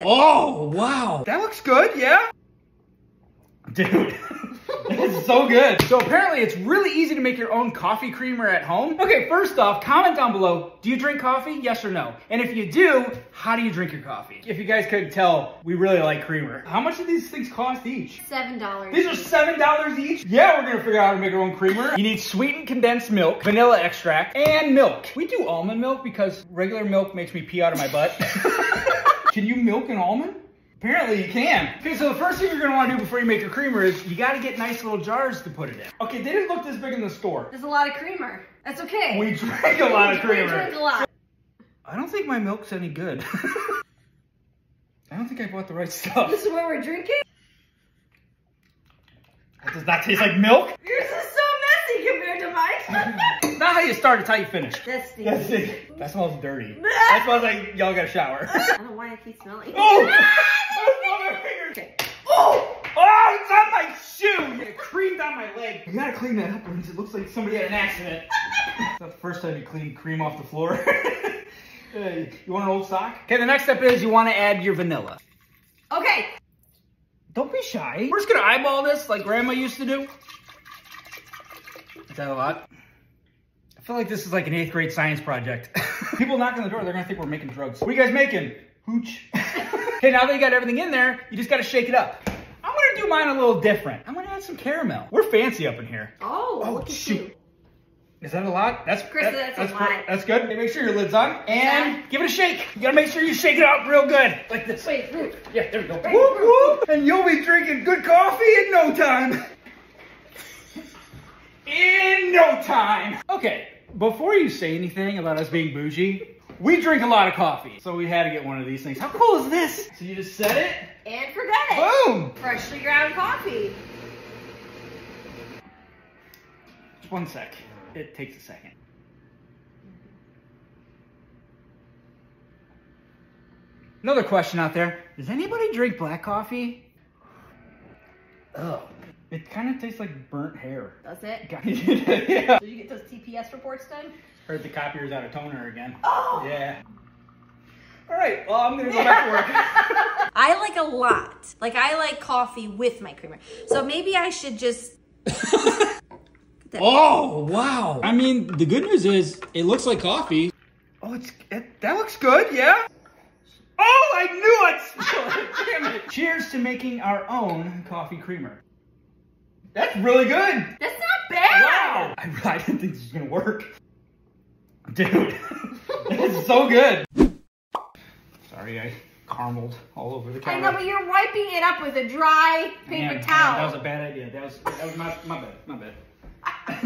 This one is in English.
Oh, oh, wow. That looks good, yeah? Dude, this is so good. So apparently it's really easy to make your own coffee creamer at home. Okay, first off, comment down below, do you drink coffee? Yes or no? And if you do, how do you drink your coffee? If you guys couldn't tell, we really like creamer. How much do these things cost each? Seven dollars. These are seven dollars each. Yeah, we're gonna figure out how to make our own creamer. You need sweetened condensed milk, vanilla extract, and milk. We do almond milk because regular milk makes me pee out of my butt. milk an almond? Apparently you can. Okay, so the first thing you're gonna wanna do before you make your creamer is you gotta get nice little jars to put it in. Okay, they didn't look this big in the store. There's a lot of creamer. That's okay. We drank a lot of We creamer. a lot. I don't think my milk's any good. I don't think I bought the right stuff. This is what we're drinking? That does not taste like milk. Yours is so messy compared to mine. It's not how you start, it's how you finish. That's stinky. That's it. That smells dirty. That smells like y'all got a shower. I don't know why I keep smelling. Oh! Okay. oh! Oh, it's on my shoe! It creamed on my leg. You gotta clean that up or it looks like somebody had an accident. It's not the first time you clean cream off the floor. Hey, you want an old sock? Okay, the next step is you want to add your vanilla. Okay. Don't be shy. We're just gonna eyeball this like grandma used to do. Is that a lot? I feel like this is like an eighth grade science project. People knock on the door, they're gonna think we're making drugs. What are you guys making? Hooch. okay, now that you got everything in there, you just gotta shake it up. I'm gonna do mine a little different. I'm gonna add some caramel. We're fancy up in here. Oh, Oh, look shoot. you. Is that a lot? That's Krista, that's a lot. That's good. Okay, make sure your lid's on and Yeah. give it a shake. You gotta make sure you shake it out real good, like this. Wait, wait. Yeah, there we go. Right, Whoop, right. whoop. And you'll be drinking good coffee in no time. In no time. Okay, before you say anything about us being bougie, we drink a lot of coffee. So we had to get one of these things. How cool is this? So you just set it, And forget it. boom. Freshly ground coffee. Just one sec. It takes a second. Another question out there. Does anybody drink black coffee? Oh, it kind of tastes like burnt hair. That's it. yeah. So you get those TPS reports done? Heard the copier's out of toner again. Oh. Yeah. All right. Well, I'm gonna go back to work. I like a lot. Like I like coffee with my creamer. So maybe I should just Oh, wow. I mean, the good news is it looks like coffee. oh, it's it, that looks good. Yeah. Oh, I knew it. Damn it. Cheers to making our own coffee creamer. That's really good. That's not bad. Wow! I, I didn't think this was gonna work. Dude, it's so good. Sorry, I carameled all over the I counter. know, but you're wiping it up with a dry paper Man, towel. That was a bad idea. That was that was my, my bad. My bad.